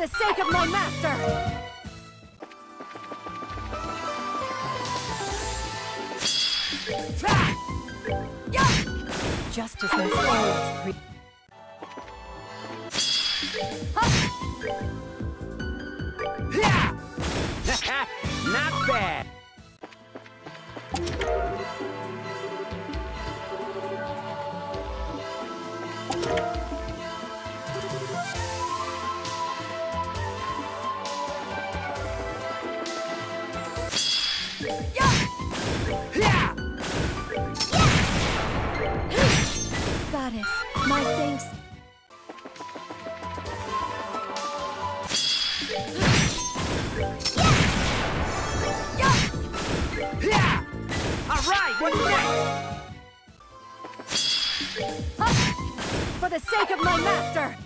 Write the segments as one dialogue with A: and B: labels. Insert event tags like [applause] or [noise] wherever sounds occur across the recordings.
A: The sake of my master! Justice must always [laughs]
B: Not bad!
A: What's next?
B: For the sake of my master!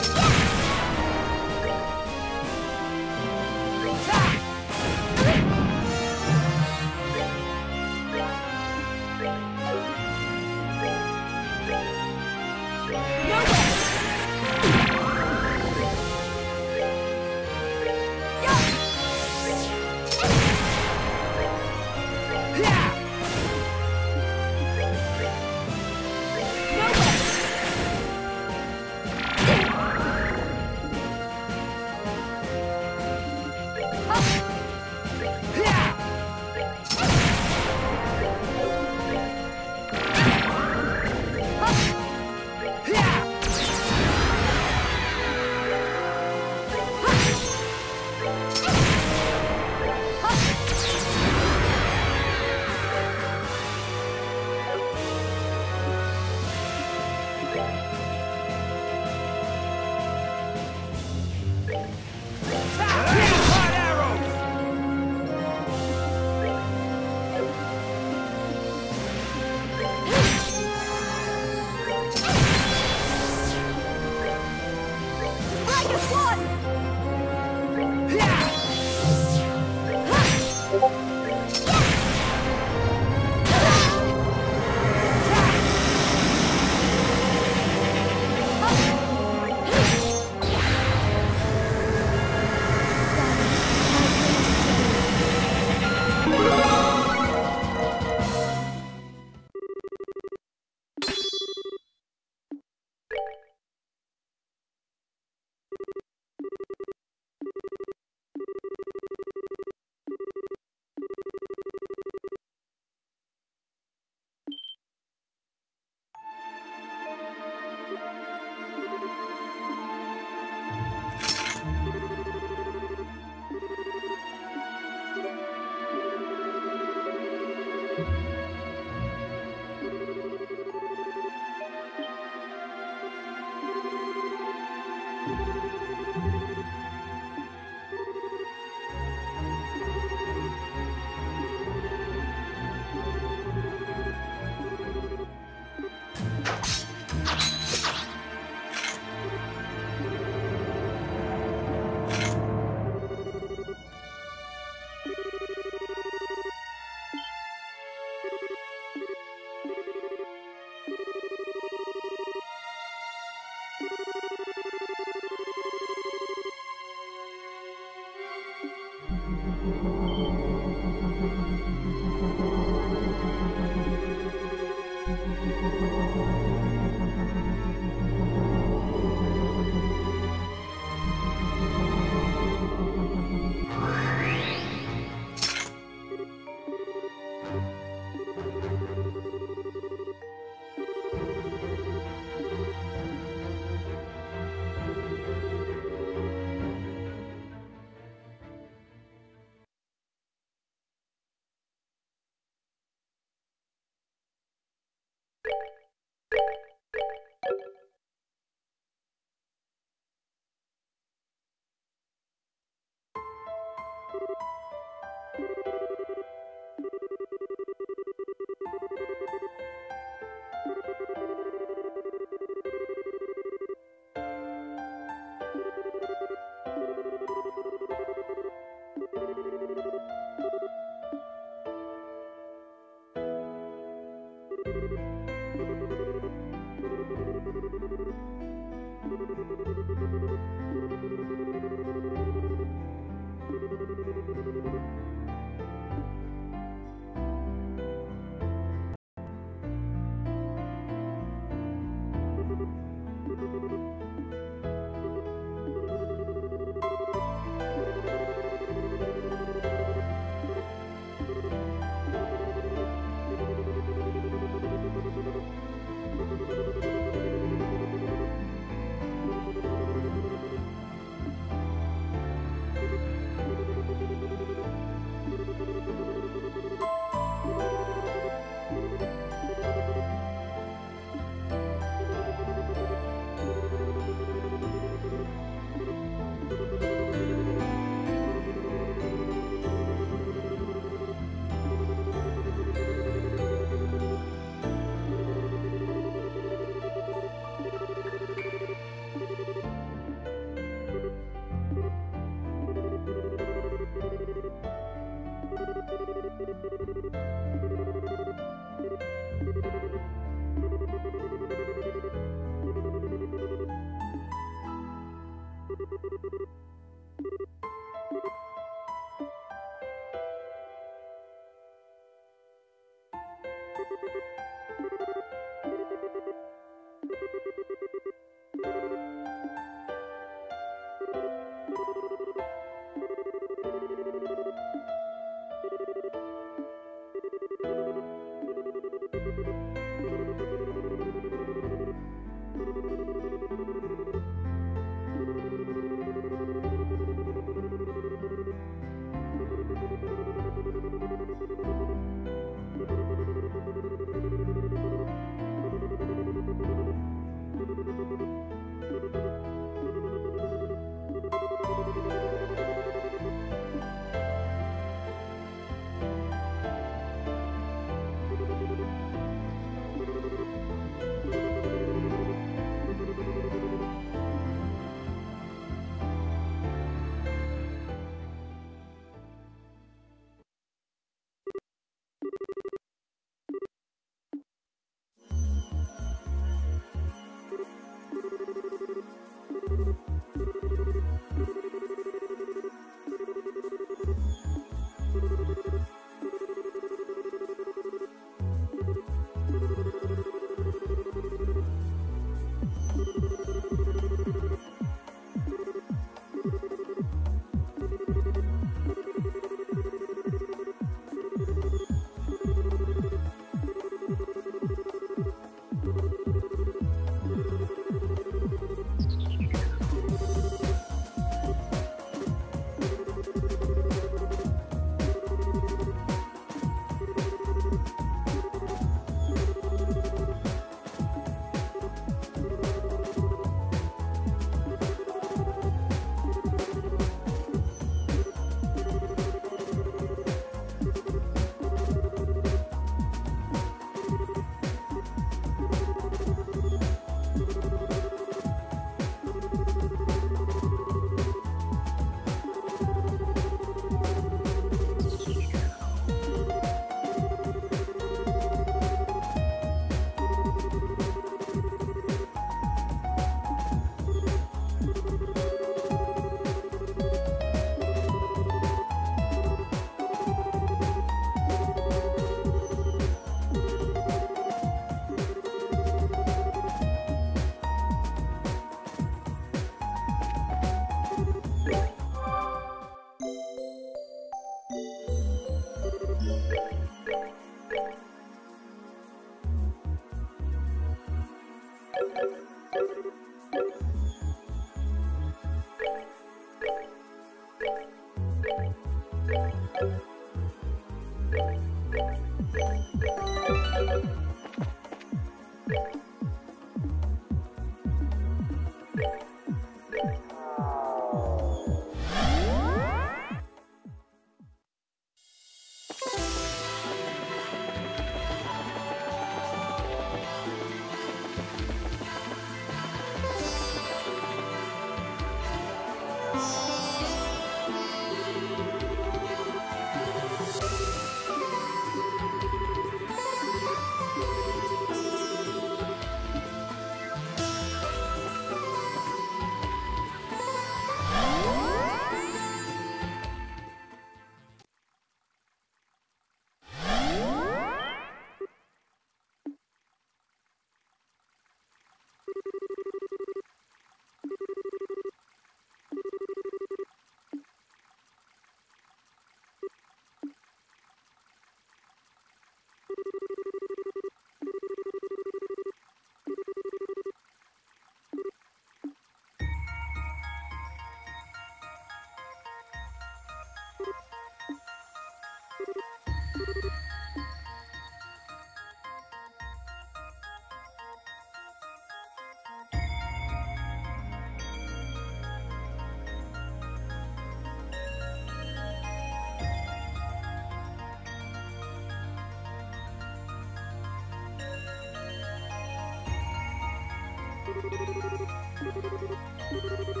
B: For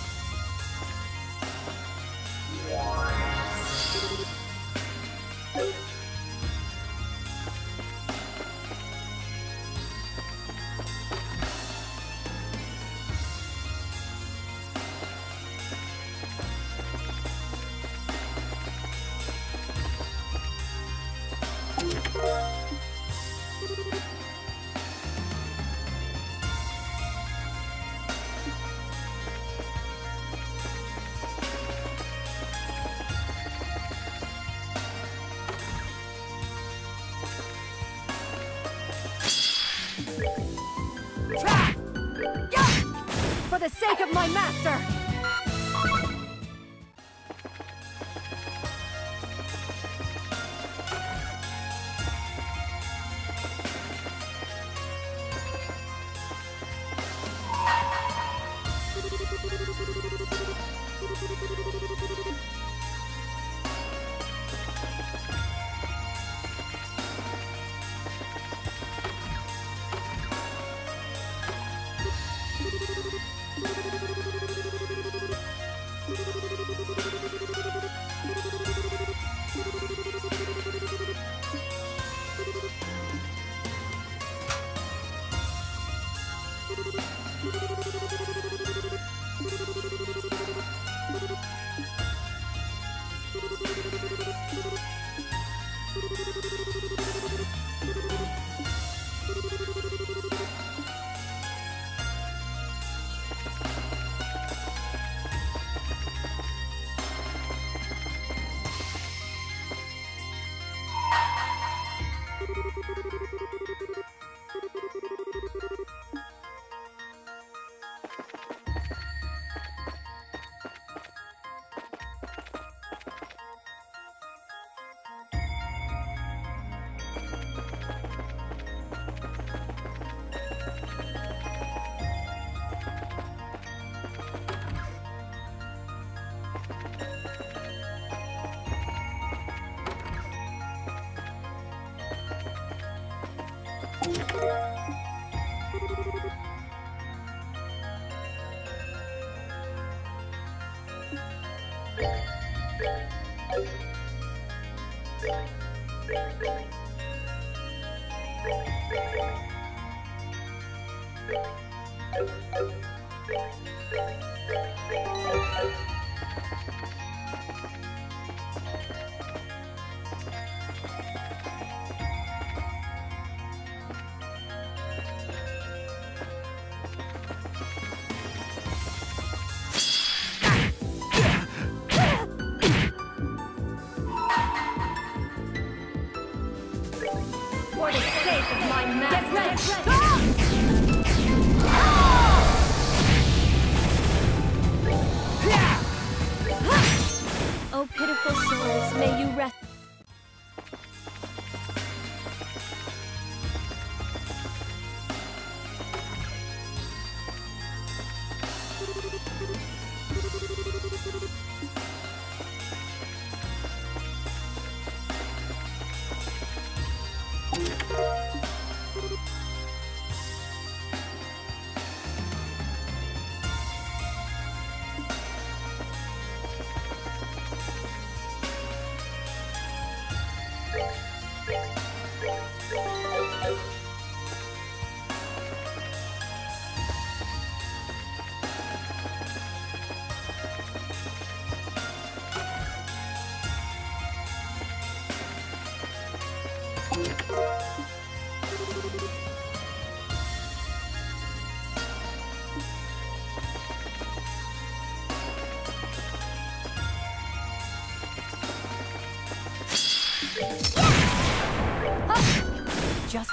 B: of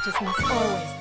B: Justice must always.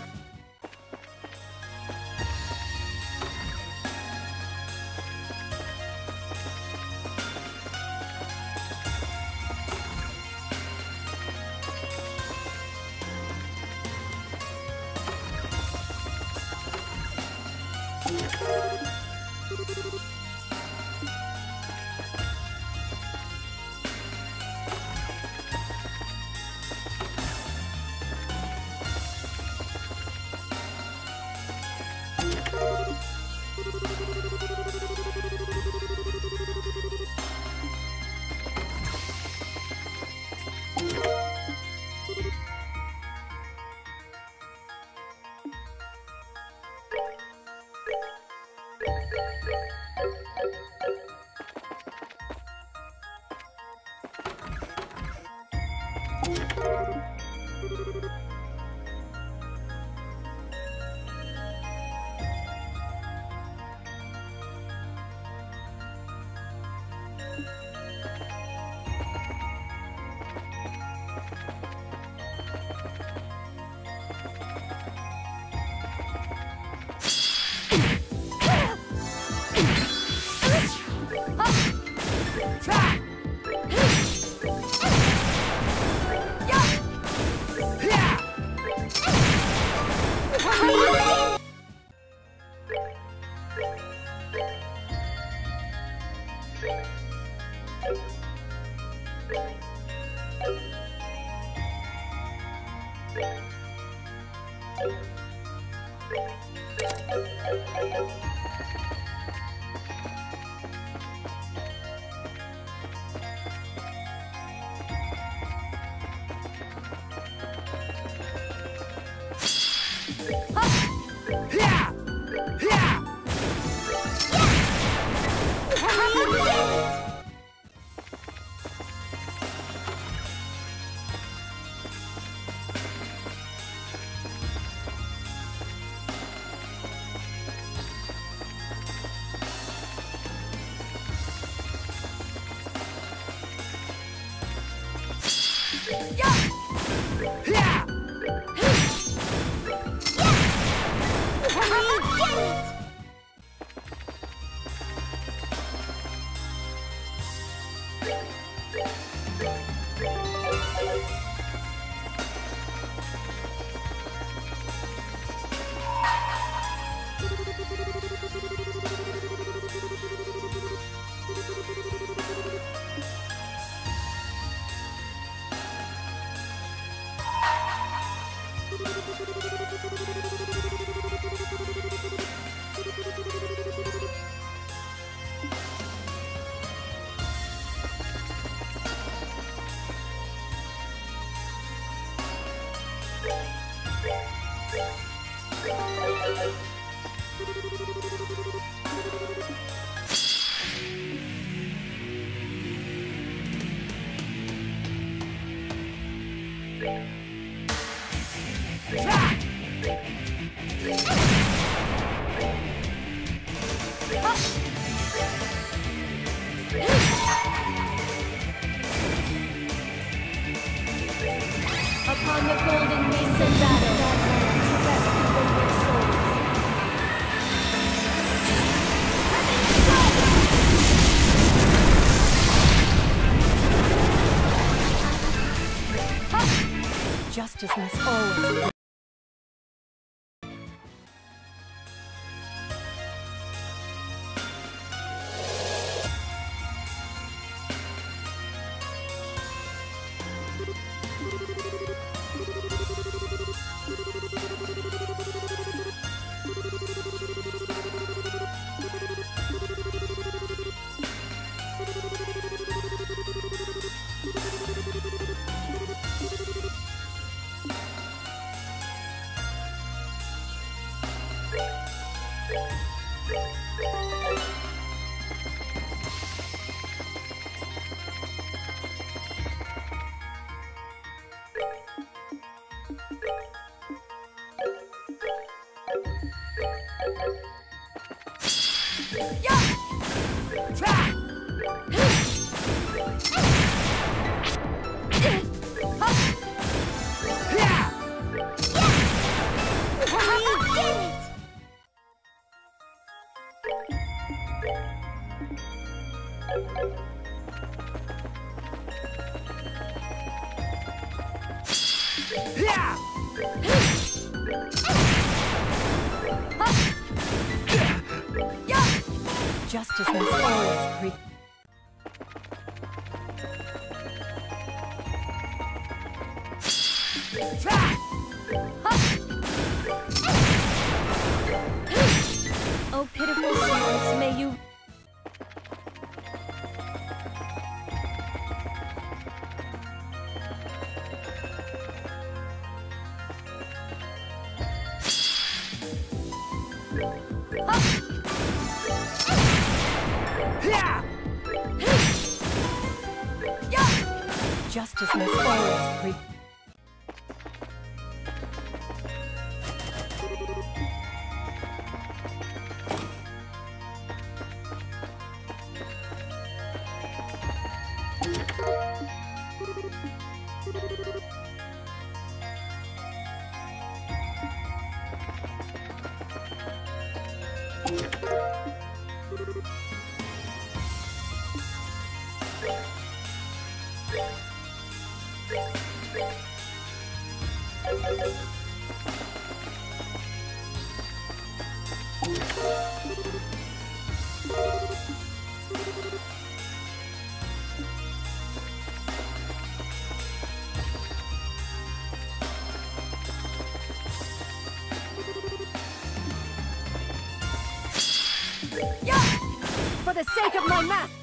B: Sake of my master!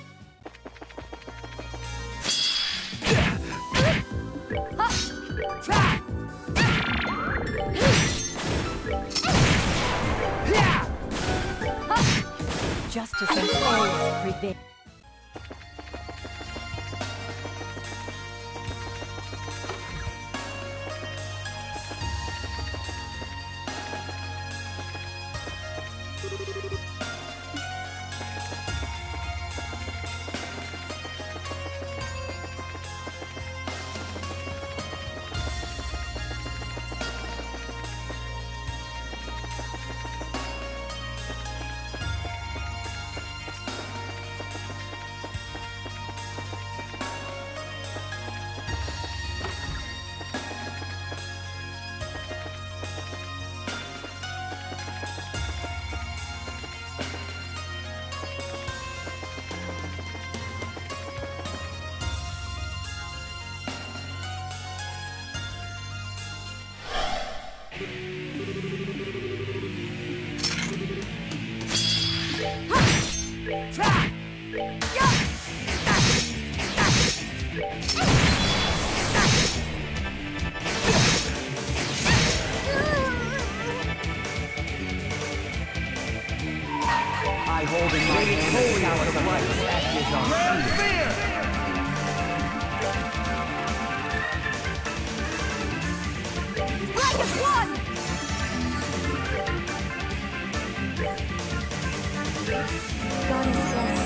A: I hold in my hand the chalice of life that is on fear.
B: Strike as one! Goddess bless you.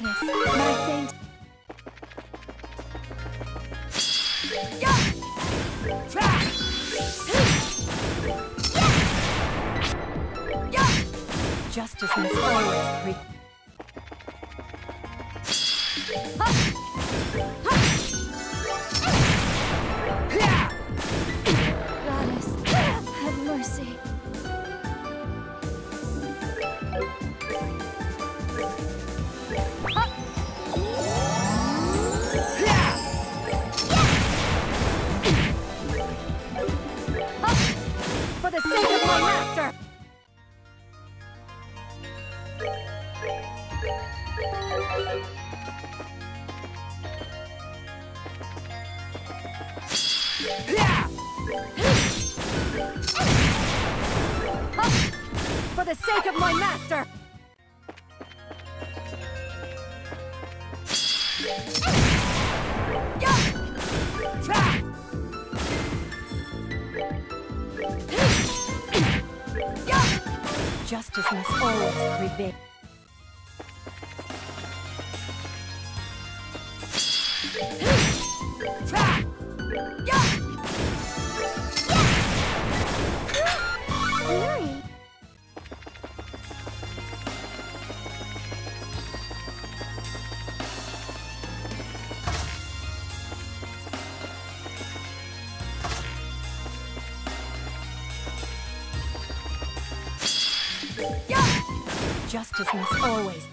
B: Goddess, Justice must always.